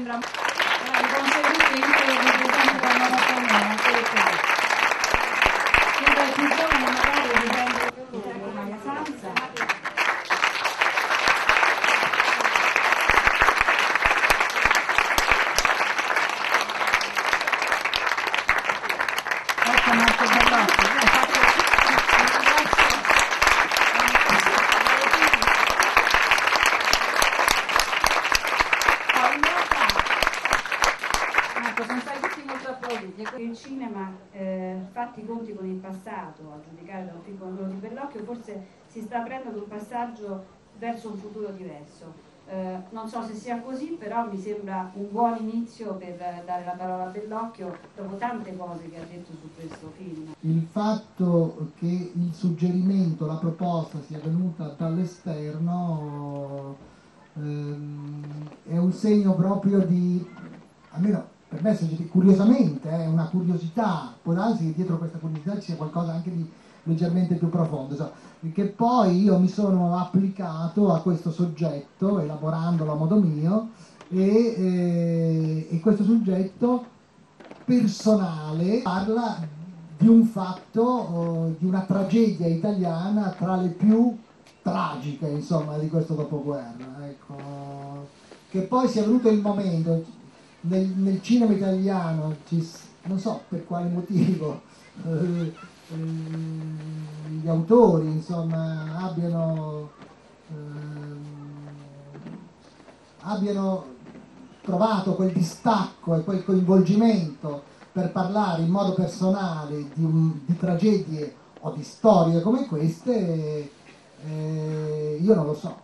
sembra eh, il conseguimento del presente della Atenea, che è più giovane magari dipende più Maria Sanza. Ecco Marco Bellocchio, io ho fatto- Ecco, sono stati tutti molto applauditi. Ecco, Il cinema, eh, fatti i conti con il passato, a giudicare da un film come quello di Bellocchio, forse si sta aprendo ad un passaggio verso un futuro diverso. Eh, non so se sia così, però mi sembra un buon inizio per dare la parola a Bellocchio dopo tante cose che ha detto su questo film. Il fatto che il suggerimento, la proposta sia venuta dall'esterno ehm, è un segno proprio di, almeno per me curiosamente, è una curiosità, può darsi che dietro questa curiosità ci sia qualcosa anche di leggermente più profondo, so, che poi io mi sono applicato a questo soggetto, elaborandolo a modo mio, e, eh, e questo soggetto personale parla di un fatto, eh, di una tragedia italiana tra le più tragiche, insomma, di questo dopoguerra. Ecco. Che poi sia venuto il momento, nel, nel cinema italiano, ci non so per quale motivo, eh, eh, gli autori, insomma, abbiano... ehm, abbiano trovato quel distacco e quel coinvolgimento per parlare in modo personale di, un- di tragedie o di storie come queste, eh, io non lo so,